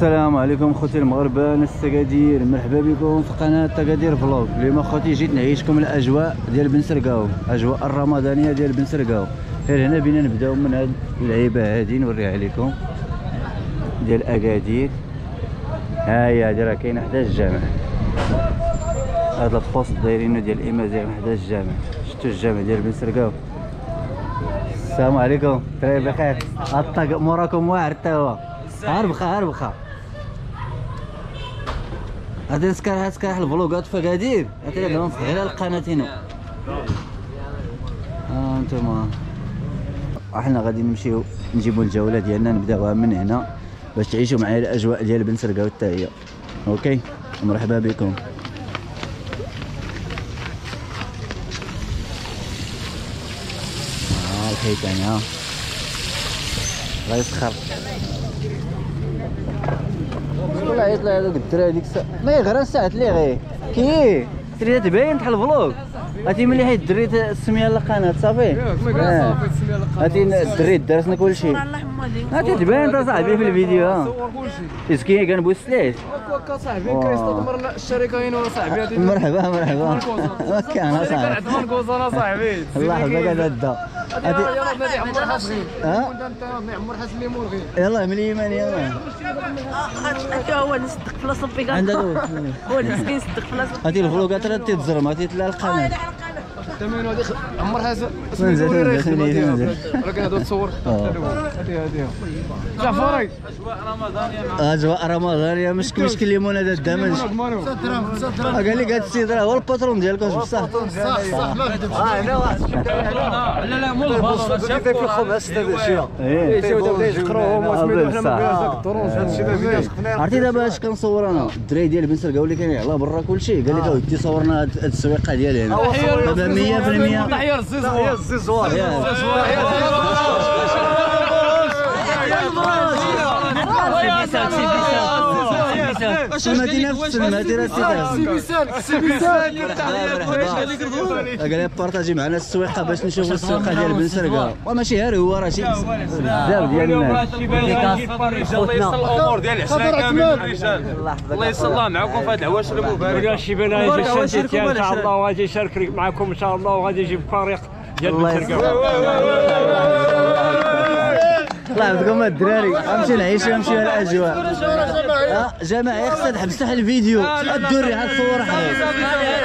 السلام عليكم خوتي المغاربه ناس التكادير مرحبا بكم في قناة تكادير Vlog. اليوم خوتي جيت نعيشكم الأجواء ديال بن سرقاو أجواء الرمضانية ديال بن سرقاو. غير هنا بينا نبداو من هاد اللعيبة هادي نوريها لكم ديال أكادير. ها هي هادي راه كاينة حدا الجامع هذا البوست دايرينو ديال الامازيغ حدا الجامع شفتوا الجامع ديال بن سرقاو؟ السلام عليكم. تري بخير. الطاق موراكم واعر حتى هو. هربخة هربخة. هادي نسكر نسكر الفلوغات في هادي. دابا نفتح على القناة هنا. ها انتما إحنا غادي نمشيو نجيبو الجولة ديالنا نبداوها من هنا باش تعيشوا معايا الأجواء ديال بن سرقاو حتى هي أوكي؟ مرحبا بكم. ها الحيتان ها. غيسخر عيط لها هذوك الدراري ديك الساعة. ما هي غير ساعه لي غير كي؟ سيري تبين تحل الفلوق. هاتي ملي حيت الدري السمية القناه صافي آه. هاتي الدري دارسنا كلشي. هاتي تبين انت صاحبي في الفيديو. ها مسكين كنبوس السلاح هكا صاحبي كيستثمر الشركة هنا صاحبي مرحبا مرحبا. ما كان شركه صاحبي. عثمان كوزانا صاحبي. الله يحفظك هذا الدا يلا نادي عمر حسن ها؟ أنت نادي عمر حسن اللي مرغي يلا من اليمن يلا. هكا هو نصدق في عندها دوز هو يصدق في لاصه هاتي الفلوقات راه تيتزرم هاتي تلا القناة. تمام هذه عمر حسن تنزل، تنزل،. ولكن هذا تصور. آه. هذه هذه جعفري. أجواء رمضانية مش مشكل ليمون هذا الدمج. مانو قال لي قالت السيد راه هو الباترون ديالكم بصح؟ لا لا مو الفاضل في الخمس هذا الشيء إيه يساو يقراوهم وسميتو حنا ما صح. بغيناش داك الدروس هادشي ما عرفتي دابا اش كنصور أنا الدراري ديال بن سرقاو اللي كان يعلى برا كلشي. قال لك اودي صورنا هاد السويقة ديال هنا. 100% تحيه للزيزوار الزيزوار المدينة راه سي قال لي بارطاجي معنا السويقة باش نشوفوا السويقة ديال بن سرقاو وماشي غير هو راه شي بزاف ديال الناس. الله يسر الأمور ديال العشره كامل الرجال. الله يسر الله معكم في هذه العواشر المباركة. شي الشمس إن شاء الله وغادي يشارك معكم إن شاء الله وغادي يجيب فريق ديال الله المسرقه الله يحفظكم الدراري. غنمشي نعيشوا نمشيو الأجواء. آه جماعة خصنا نحبسوا على الفيديو الدري ها تصور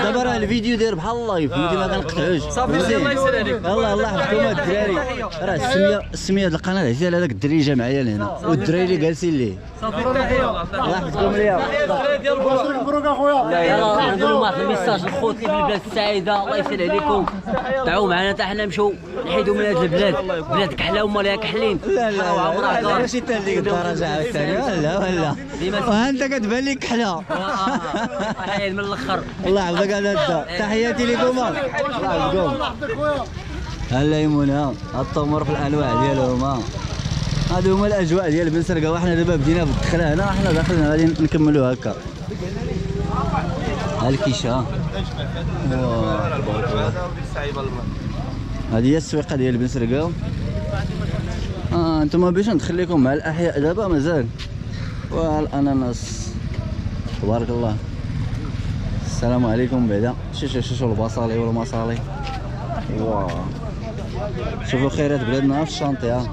دابا راه الفيديو داير بحال ال live فهمتي ما كنقطعوش صافي الله يسر عليك الله الله يحفظكم الدراري راه السميه السميه ديال القناه عزيزه على هذاك الدري جا معايا لهنا والدراري اللي جالسين ليه الله يحفظكم ليا يلا نقولوا واحد ال message للخوت اللي في البلاد السعيده الله يسهل عليكم تعاو معنا حتى حنا نمشيو نحيدوا من هذه البلاد بلاد كحله وما لها كحلين لا لا لا دار. ماشي حتى لديك الدرجه عاوتاني ولا ولا وانت كتبان لك كحله هاي من الأخر. الله يحفظك هذا الدا تحياتي لكم. الله يحفظكم هلا يمونا التمر في الانواع ديالهم. ها هادو هما الأجواء ديال بن سرقه وحنا دابا بدينا بالدخلة. هنا حنا داخلين غادي نكملوا هكا. ها الكيشه ها واه، تبارك الله. هذه هي السويقة ديال بن سرقه آه أنتم باش ندخل لكم مع الأحياء دابا؟ مازال. والأناناس. تبارك الله. السلام عليكم بعدا. شو شو شو شو البصالي والمصالي واه شوفوا خيرات بلادنا في الشانطي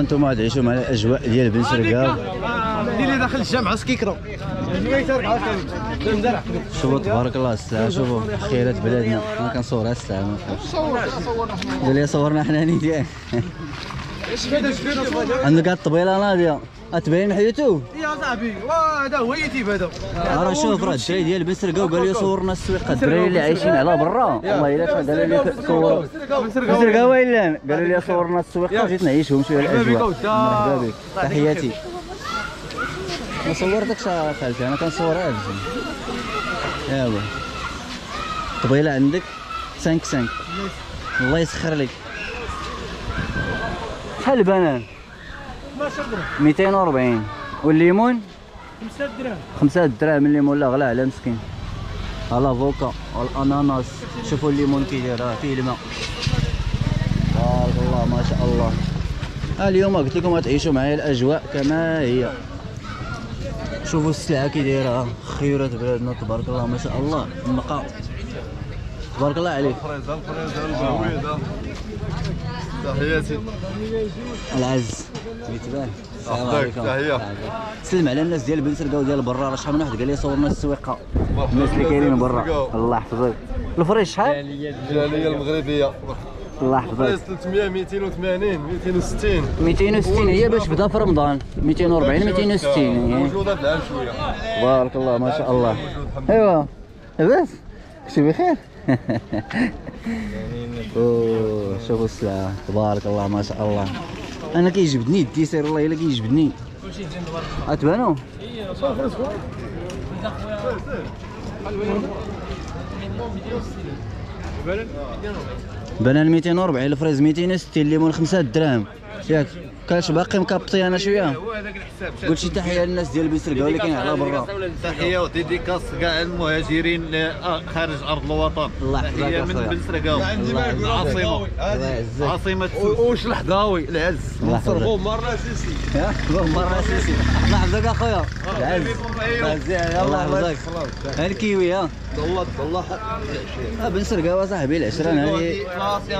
ها أنتم تعيشوا مع الاجواء ديال بن سرقاو اللي داخل الجامعة سكيكرو شوفوا تبارك الله الساعة شوفوا خيرات بلادنا. ما كنصورها الساعة ما لي صورنا حنا نيتي. عندك هاد الطبيلة ناضية. اتبين حياتو يا صاحبي وهذا هو يتيب هذا. راه شوف راه الدراري ديال بن سرقاو قال لي صورنا السويقه الدراري اللي عايشين على برا. والله إلا قالوا لي صور. بن سرقاو إلا قالوا لي صورنا السويقه وجيت نعيشهم شوية الاجواء مرحبا بك. تحياتي. ما صورتكش خالتي أنا كنصورها هادشي يلا طبيله عندك؟ 5 5 الله يسخر لك. شحال البنان؟ 240 والليمون؟ 5 دراهم. 5 دراهم الليمون. لا غلا على مسكين. ها لافوكا والاناناس شوفوا الليمون كي داير راه فيه الماء. بارك الله ما شاء الله. اليوم قلت لكم غتعيشوا معايا الأجواء كما هي. شوفوا السلعة كي دايره خيرات بلادنا تبارك الله ما شاء الله. النقاء تبارك الله عليك. الفريزه الفريزه البعويده تحياتي. العز. بيتبان السلام؟ عليكم. تحية. سلم على الناس ديال بن سرقه وديال برا. راه شحال من واحد قال لي صورنا السويقة. الناس اللي كاينين برا. الله يحفظك. ال fraise شحال؟ الجالية المغربية. الله يحفظك. fraise 300 280 260 260 هي باش بدا في رمضان. 240 260 هي. موجودة هاد العام شوية. بارك الله ما شاء الله. ايوا لاباس كنتي بخير أوه شوفوا السلعه تبارك الله ما شاء الله. أنا كيجبدني ال dessert والله إلا كيجبدني اتبانو banane 240 ال fraise 260 الليمون 5 دراهم. ياك كاش باقي مكابطي أنا شوية. قلت شي تحية للناس ديال بيسرقه اللي كاين على برا. تحية و dédicace كاع المهاجرين ل- خارج أرض الوطن. الله يحفظك من خويا. بن سرقاوي العاصمه الله يعزك. عاصمة. وش الحضاوي العز. الله يحفظك. صرغوم مرة سيسي. ها مرة سيسي. الله يحفظك أخويا. العز الله يحفظك الكيوي ها؟ والله والله ها بن سرقاوة صاحبي العشرة هذه.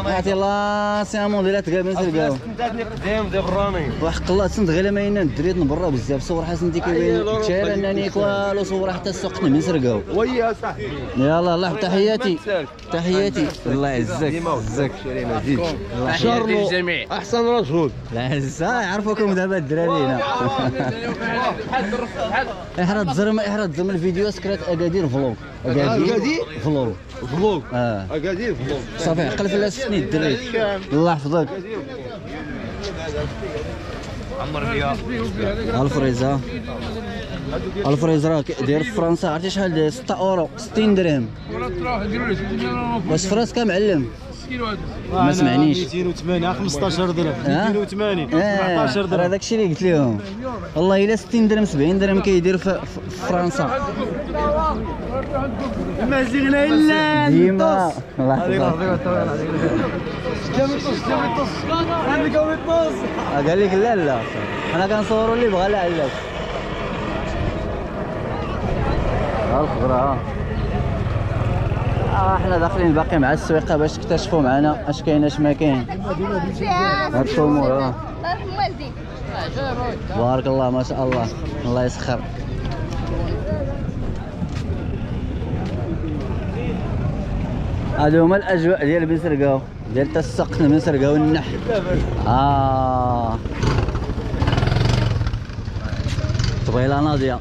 اعطي الله سيامون ديال تلقى بن سرقاوة قدام ديال وحق الله تصنت غير ما ينا الدريت من برا بزاف صور حسن ديك كيبين انني والو صور حتى سوقنا من سرقاو ويا صاحبي. يلا الله تحياتي. تحياتي. الله يعزك. يعزك. تحياتي للجميع. أحسن رجل. العز ها يعرفوكم دابا الدراري هنا. احرد زرم احرد زرم الفيديو سكرات أكادير فلوق. أكادير؟ فلوق فلوق آه. اكادير فلوق صافي عقل فلا ستني الدري الله يحفظك. عمر بيها الفريزة. الفريزة راه داير في فرنسا. عرفتي شحال داير؟ 6 أورو 60 درهم. واش في راسك معلم. ما سمعنيش. 280 15 درهم. ها؟ 280 آه. 14 راه درهم داكشي اللي قلت لهم. والله إلا 60 درهم 70 درهم كيدير في, في في فرنسا. ما زغنا الا ديما الله يحفظك قال لك لا لا حنا كنصوروا اللي بغى لا علاش ها الخضره ها حنا داخلين باقي مع السويقه باش تكتشفوا معنا اش كاين اش ما كاين هاد التمور بارك الله ما شاء الله الله يسخر هادو هما الأجواء ديال بن سرقاو ديال السقن بن سرقاو النح آه. طويله ناضية.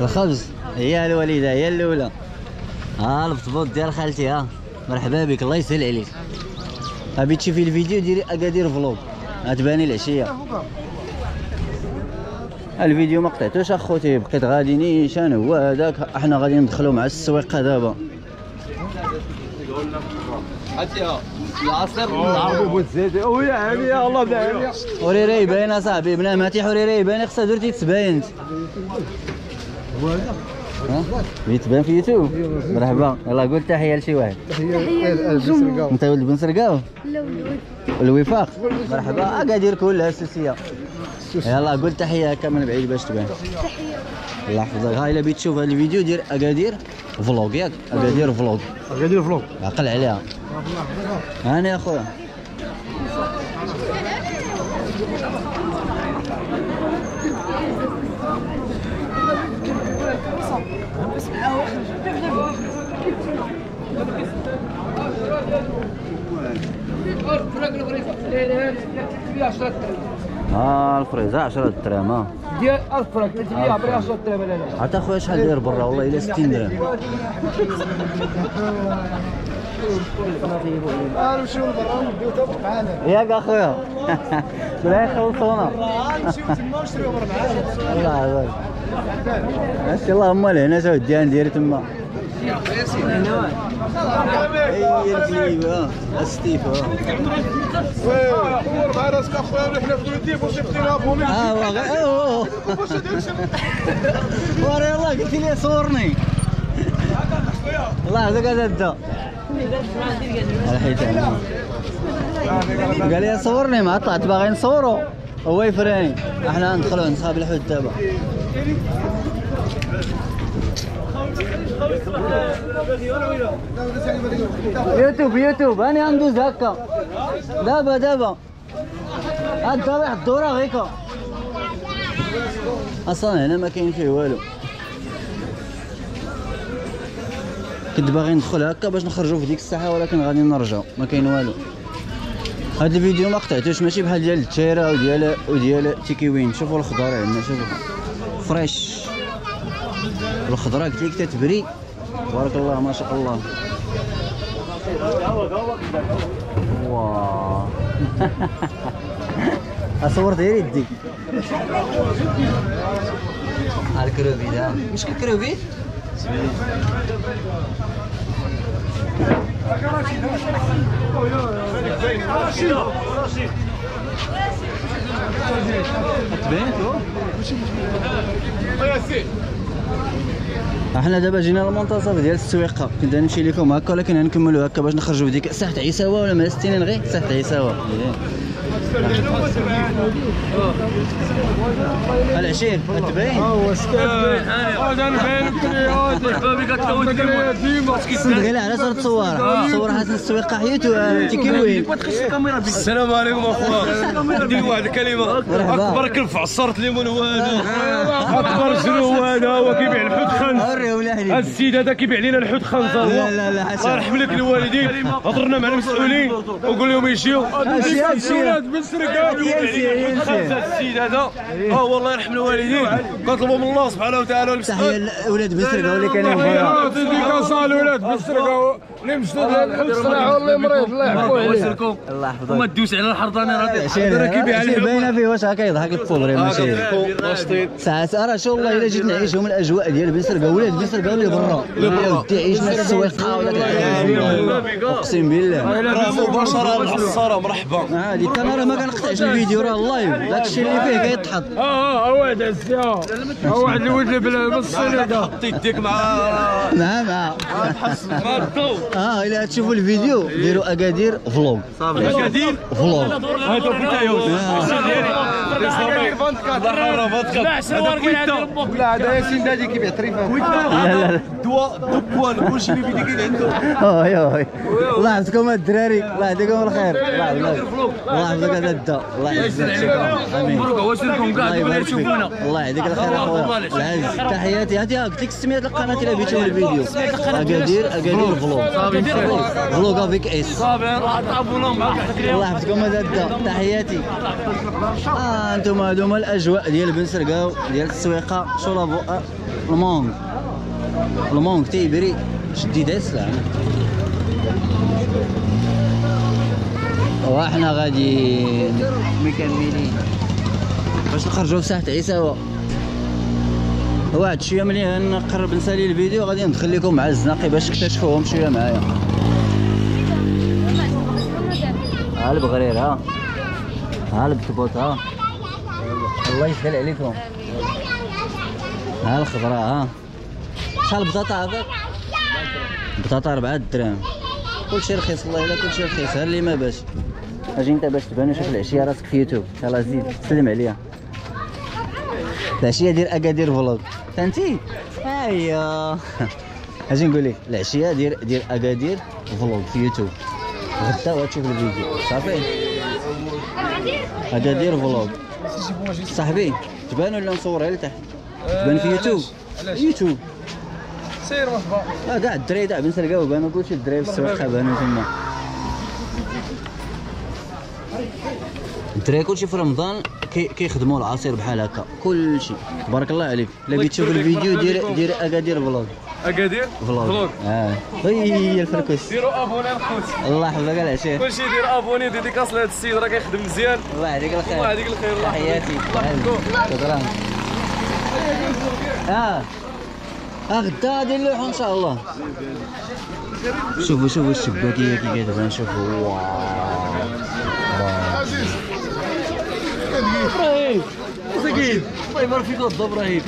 الخبز هي الوليده هي الأولى. ها البطبوط ديال خالتي ها. مرحبا بك الله يسهل عليك. غادي تشوفي الفيديو ديري اكادير فلوق. غتباني العشية. الفيديو ما قطعتوش أخوتي بقيت غادي نيشان هو هذاك. أحنا غادي ندخلوا مع السويقة دابا. وريري يبان اصاحبي يبان خصها يتبان في يوتيوب؟ مرحبا. يلا قول تحية لشي واحد. أنت ولد بن سرقاو؟ الوفاق. مرحبا. اكادير كلها سوسيه يلا قول تحية هكا من بعيد باش تبان. الله يحفظك ها إلا بغيت تشوف هذا الفيديو دير اكادير vlog ياك اكادير vlog غادي vlog عقل عليها. هاني أخويا. ها الفريزة 10 دراهم ها ديال 1000 فرانك انت ليا عبري 10 درهم أنا. عطا خويا شحال داير برا؟ والله إلا 60 درهم. نمشيو لبرا نديو تبع معانا ياك أخويا. بلا يخلصونا. نمشيو تما ونشريو معانا الله يعافاك ماشي اللهم لهنا الديان ديالي تما. هي الكليب ها ستيف ها مع راسك اخويا حنا في واش بقينا بوني آه هو غير اوه وري الله قلت لي صورني الله هذاك هذا دا الحيتان قال لي صورني ما طلعت باغي نصورو هو يفراني إحنا ندخلوا نصحاب الحوت دابا يوتيوب يوتيوب. أنا غندوز هكا. دابا دابا. هاد طريح الدورة هيكا. أصلا هنا ما كاين فيه والو. كنت باغي ندخل هكا باش نخرجوا في ديك الساحه ولكن غادي نرجعوا ما كاين والو. هاد الفيديو ما قطعتوش ماشي بحال ديال التيرا وديال وديال تيكيوين شوفوا الخضار عندنا شوفوا. فريش. الخضره قلت لك تتبري. تبارك الله ما شاء الله. واه اصور غير يدي. الكروبيت ها مش الكروبيت تبين إحنا دابا جينا للمنتصف ديال السويقة. كنت نمشي لكم هكا ولكن غنكملوا هكا باش نخرجوا في ديك ساحه عيساوة ولا ما ستين غير؟ ساحة عيساوة. العشير تبين صدق غير على صورة. تصور صور حسن السويقه حياته تيكيوين السلام عليكم اخويا ندير واحد الكلمة. مرحبا. أكبر كلب في عصاره ليمون هو هذا أكبر شنو هو هذا هو كيبيع الحوت خنز وري ولا هذا حليب السيد هذا كيبيع لنا الحوت خنز هو لا لا لا الله حسن يرحم لك الوالدين. هضرنا مع المسؤولين. وقول لهم يجيو. بن سرقه يمشي يمشي السيد هذا. آه والله يرحم الوالدين. كنطلبوا من الله سبحانه وتعالى. تحية لأولاد بنسرقه اللي كانوا ديكاسا الولاد بالسرقه اللي مشدود الحوت صراحة والله مريض الله يعفو عليه الله يحفظك. وما تدوس على الحرضانه راه كيبيع عشير باينه فيه واش هكا يضحك البوبري ماشي. ناشطين ساعات شو والله الا جيت نعيشهم الأجواء ديال بن سرقة ولاد بن سرقة اللي برا. اللي ودي عيشنا السويقة الحاجات أقسم بالله. راه مباشرة العصاره مرحبا. عادي كان راه ما كنقطعش الفيديو راه اللايف داك الشيء اللي فيه كيتحط. آه آه واحد عزيا آه واحد الولد بلا بالصيني هذا حط يديك مع مع مع مع الضوء آه الا تشوفوا الفيديو ديروا أكادير فلوغ. قاعدين فلوغ. هذا بوتايوس لا لا هذا ياسين دادي كيبيع تريفه لا لا لا. دواء دكوان كلشي اللي بيدي كاين عنده. أوي أوي. الله يحفظكم الدراري. الله يعطيكم الخير. الله يحفظك هذا الدا الله يعزك. آمين. واش لكم الله يبارك فيك. الله يعطيك الخير أخويا. العز تحياتي. هاتي قلت لك سميت القناه الا بغيتوا الفيديو. اكادير اكادير فلوغ فلوغ افيك اس الله يحفظكم هذا الدا تحياتي. آه أنتم هذوما الأجواء ديال بن سرقاو ديال السويقة. شو لافو المونغ المونغ تيبري شديد السلام وإحنا غادي مكملين باش نخرجوا في ساحه عيساوه واحد شوية ملي نقرب نسالي الفيديو غادي ندخل لكم مع الزناقي باش تكتشفوهم شوية معايا ها البغرير ها ها البتبوط ها الله يسهل عليكم ها الخضراء ها شحال البطاطا عافاك البطاطا 4 دراهم كلشي رخيص والله إلا كلشي رخيص. ها اللي ما باش. أجي أنت باش تبان وشوف العشية راسك في يوتيوب. يلاه زيد سلم عليا. العشية دير أكادير vlog فهمتي ايوا أجي نقول لك العشية دير دير أكادير vlog في يوتيوب. غدا وتشوف الفيديو. صافي؟ أكادير vlog صاحبي تبان ولا نصورها لتحت تبان في يوتيوب. يوتيوب. سير مرحبا آه كاع الدراري تاع بن سرقاو بانوا كلشي الدراري في السويقه بانوا تما الدراري كلشي في رمضان كي كيخدموا العصير بحال هكا كلشي تبارك الله عليك. الا بغيت تشوف الفيديو دير دير اكادير vlog. اكادير vlog. آه. هي الفركوس ديروا abonné الخوت الله يحفظك العشير كلشي دير abonné dédicace لهذا السيد راه كيخدم مزيان. الله يعطيك الخير. الله يعطيك الخير الله تحياتي. شكرا آه. غدا غادي نلوحو ان شاء الله شوفوا شوفوا الشباكيه كي كتبان شوفوا واو. إبراهيم مساكين الله يبارك فيك الضو إبراهيم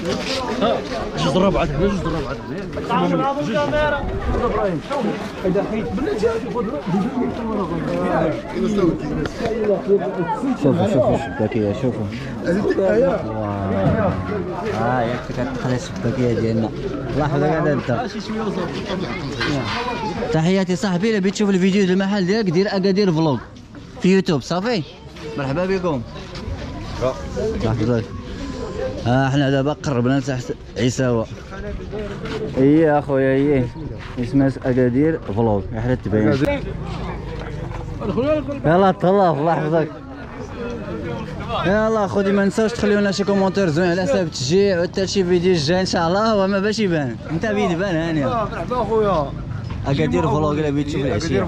جوج هنا جوج هنا جوج إبراهيم حيد بلاتي شوفوا شوفوا الشباكيه شوفوا. آه ياك كتدخل الشباكيه ديالنا يحفظك هذا انت تحياتي صاحبي إلا بغيت تشوف الفيديو ديال المحل ديالك دير اكادير vlog في يوتيوب صافي؟ مرحبا بكم. ها حنا دابا قربنا تحت عيساوة إيه أخويا إيه. اسمها أكادير vlog يا حرا تبين يلا تهلا الله يحفظك يلا خوتي ما تنساوش تخليو لنا شي commentaire زوين على حساب التشجيع وحتى شي فيديو الجاي إن شاء الله وما باش يبان. أنت بيد بان هانيه مرحبا أخويا. أكادير vlog إلا بغيت تشوف العشية.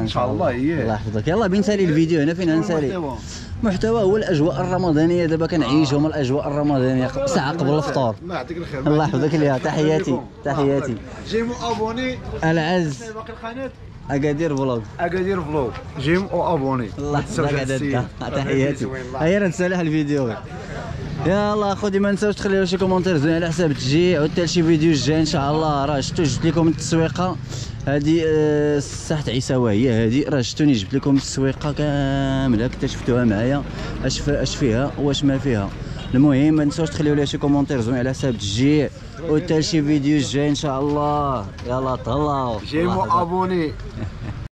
إن شاء الله،. الله يحفظك يلا بين نسالي الفيديو هنا فين نسالي. محتوى هو الأجواء الرمضانية. دابا كنعيشهم الأجواء الرمضانية. ساعة قبل الفطور. الله يعطيك الخير الله يحفظك ليها. تحياتي. تحياتي. j'aime و abonné العز. باقي القناه أكادير vlog. أكادير vlog. j'aime و abonné الله يحفظك. تحياتي. هيا نسالي الفيديو. يلا اخوتي ما تنساوش تخليو شي commentaire زوين على حساب التشجيع. وحتى شي فيديو الجاي إن شاء الله. راه شفتو جبت لكم التسويقة. هذه آه، ساحه عيساوه هي هذه راه شفتوني جبت لكم التسويقه كاملة اكتشفتوها معايا. اش أش فيها وأش ما فيها. المهم ما تنساوش تخليو ليها شي commentaire زوين على حساب التشجيع وحتى شي فيديو الجاي إن شاء الله. يلا تهلاو. جيم الله يحفظك. وابوني